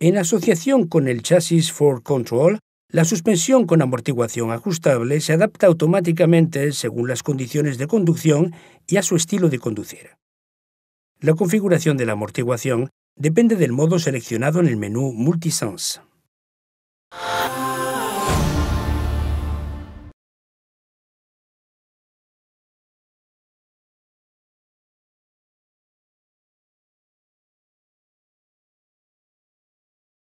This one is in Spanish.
En asociación con el chasis for control, la suspensión con amortiguación ajustable se adapta automáticamente según las condiciones de conducción y a su estilo de conducir. La configuración de la amortiguación depende del modo seleccionado en el menú Multisense.